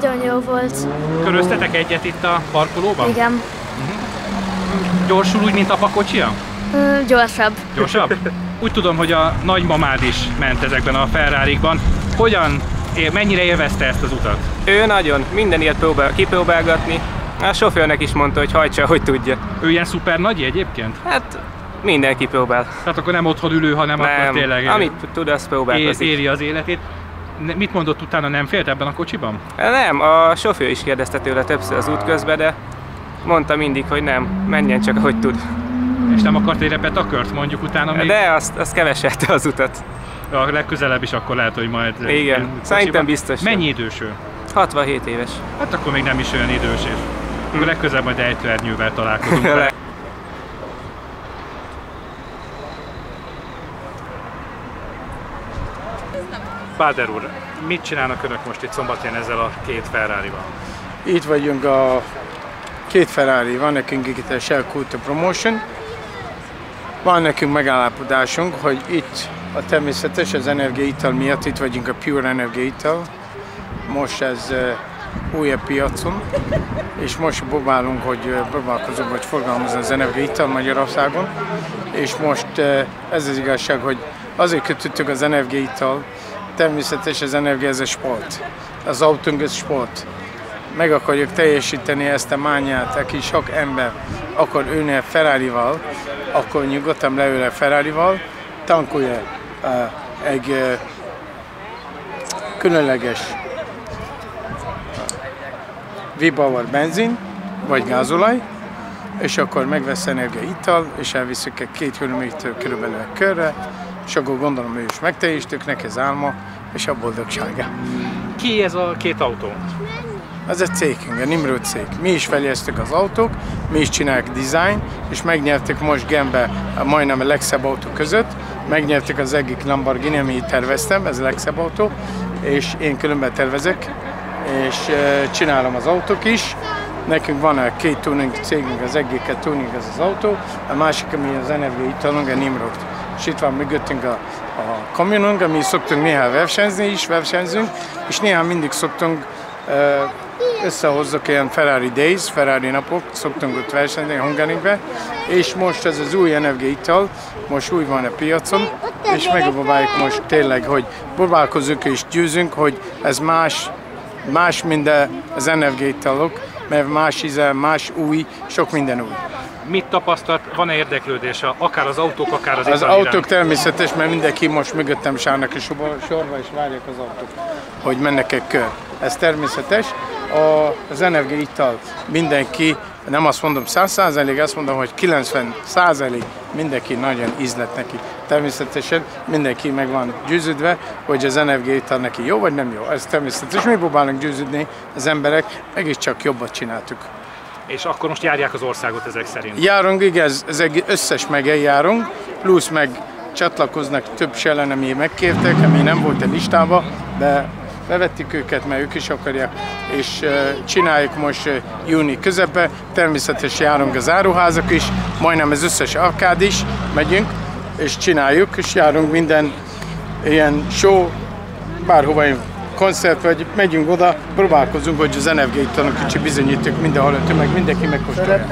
Jó volt. Köröztetek egyet itt a parkolóban? Igen. Gyorsul úgy, mint a pakocsia? Ö, gyorsabb. Gyorsabb? Úgy tudom, hogy a nagymamád is ment ezekben a ferrari -kban. Hogyan, mennyire élvezte ezt az utat? Ő nagyon, minden ilyet próbál kipróbálgatni. A sofőrnek is mondta, hogy hajtsa, hogy tudja. Ő ilyen szuper nagy egyébként? Hát mindenki próbál. Tehát akkor nem otthon ülő, hanem Nem, akkor tényleg amit tud, azt é- próbálkozik. éri az életét. Ne- Mit mondott utána, nem félt ebben a kocsiban? Nem, a sofőr is kérdezte tőle többször az út közben, de mondta mindig, hogy nem, menjen csak ahogy tud. És nem akart egy repetakört mondjuk utána még? De azt, azt keveselte az utat. A legközelebb is akkor lehet, hogy majd... Igen, kocsiban. szerintem biztos. Mennyi idős ő? 67 éves. Hát akkor még nem is olyan idős, és akkor legközelebb majd ejtőernyővel találkozunk. vele. Báder úr, mit csinálnak önök most itt szombatján ezzel a két Ferrari-val? Itt vagyunk a két Ferrari, van nekünk itt a Shell Culture Promotion. Van nekünk megállapodásunk, hogy itt a természetes, az energiaital miatt itt vagyunk a Pure energiaital. Most ez uh, újabb piacon, és most próbálunk, hogy próbálkozunk, hogy forgalmazni az energiaital Magyarországon. És most ez az igazság, hogy azért kötöttük az energiaital, természetes az energia, ez a sport. Az autónk ez sport meg akarjuk teljesíteni ezt a mányát, aki sok ember akar ülni a Ferrari-val, akkor nyugodtan leül a Ferrari-val, tankolja egy különleges V-Power benzin, vagy gázolaj, és akkor megvesz energia ital, és elviszük egy két kilométer körülbelül körre, és akkor gondolom ő is megteljesítük, neki az álma, és a boldogsága. Ki ez a két autó? Ez egy cégünk, a Nimrod cég. Mi is fejlesztük az autók, mi is csináljuk design, és megnyertük most Genbe majdnem a legszebb autó között. Megnyertük az egyik Lamborghini, amit terveztem, ez a legszebb autó, és én különben tervezek, és csinálom az autók is. Nekünk van a két tuning cégünk, az egyik a tuning, ez az autó, a másik, ami az energiaitalunk, a Nimrod. És itt van mögöttünk a, a kamionunk, ami szoktunk néha versenyezni is, versenyzünk, és néha mindig szoktunk összehozzuk ilyen Ferrari Days, Ferrari napok, szoktunk ott versenyezni Hungaringbe, és most ez az új energiaital, most új van a piacon, és megpróbáljuk most tényleg, hogy próbálkozunk és győzünk, hogy ez más, más mint az energiaitalok, mert más íze, más új, sok minden új. Mit tapasztalt, van-e érdeklődés a- akár az autók, akár az, Az autók iránt? természetes, mert mindenki most mögöttem sárnak a sorba, sorba és várják az autók, hogy mennek egy kör. Ez természetes. A, az energiaital mindenki, nem azt mondom 100% azt mondom, hogy 90% mindenki nagyon ízlet neki. Természetesen mindenki meg van győződve, hogy az energiaital neki jó vagy nem jó. Ez természetes. Mi próbálunk győződni az emberek, mégiscsak jobbat csináltuk. És akkor most járják az országot ezek szerint. Járunk, igaz, ez egy összes megen járunk, plusz meg csatlakoznak több sellen, ami megkértek, ami nem volt a listában, de bevettük őket, mert ők is akarják, és csináljuk most júni közepbe, természetesen járunk az áruházak is, majdnem az összes arkád is, megyünk, és csináljuk, és járunk minden ilyen show, bárhova koncert, vagy megyünk oda, próbálkozunk, hogy az energiaitalon kicsi bizonyítjuk mindenhol, a tömeg mindenki megkóstolja.